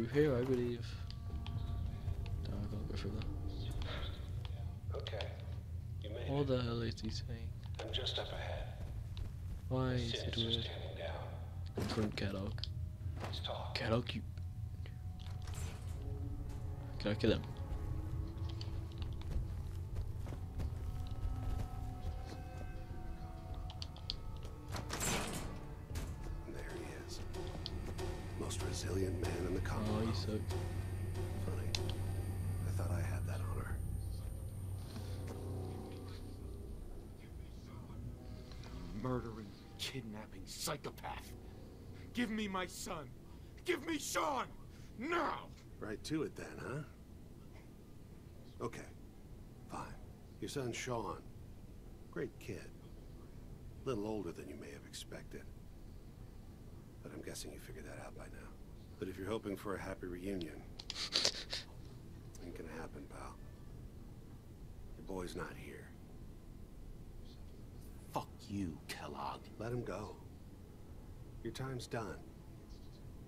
Through here, I believe. No, I can't go through that. Okay. You made What the hell is he saying? I'm just up ahead. Why is it weird? Confront Kellogg. Kellogg, you. Can I kill him? Resilient man in the Oh, Commonwealth. you suck. Funny. I thought I had that honor. Murdering, kidnapping psychopath. Give me my son. Give me Shaun. Now. Right to it then, huh? Okay. Fine. Your son Shaun. Great kid. A Little older than you may have expected. But I'm guessing you figured that out by now. But if you're hoping for a happy reunion, ain't gonna happen, pal. Your boy's not here. Fuck you, Kellogg. Let him go. Your time's done.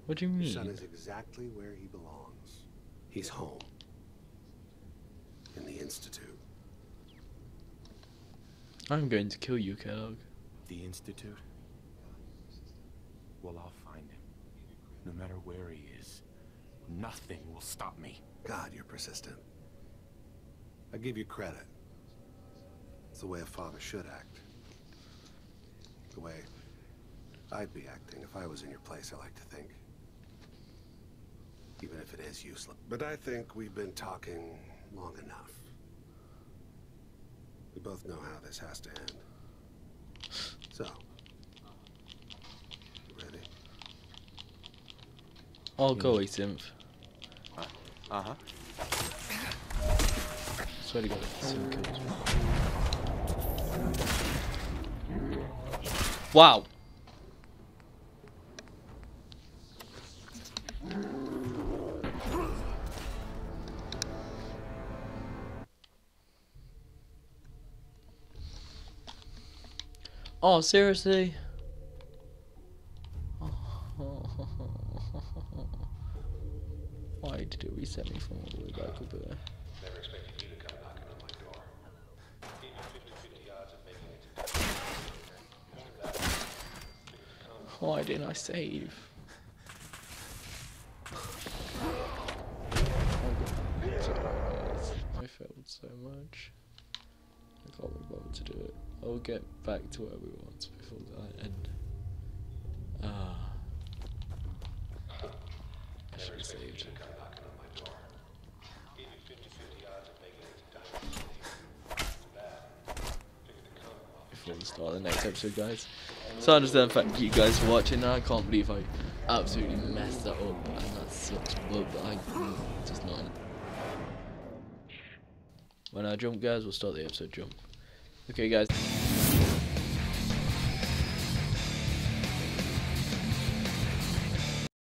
What do you mean? Your son is exactly where he belongs. He's home. In the Institute. I'm going to kill you, Kellogg. The Institute? Well, I'll find him. No matter where he is. Nothing will stop me. God, you're persistent. I give you credit. It's the way a father should act. The way I'd be acting if I was in your place, I like to think. Even if it is useless. But I think we've been talking long enough. We both know how this has to end. So, you ready? I'll go away, Synth. Uh-huh. Swear to God, Synth kills me. Wow! Oh, seriously? Why did it reset me from all the way back up there? Never expected you to come knocking on my door. You 50-50 odds of making it to Why didn't I save? I failed so much. I can't be bothered to do it. I'll get back to where we want before I end. Ah. I should have saved. come knocking on my door. Gave you 50-50 odds of making it to Diamond City. Bad. Figured the Start the next episode, guys. So I understand, thank you guys for watching. I can't believe I absolutely messed that up, and that sucks. But I just not. When I jump, guys, we'll start the episode jump. Okay, guys.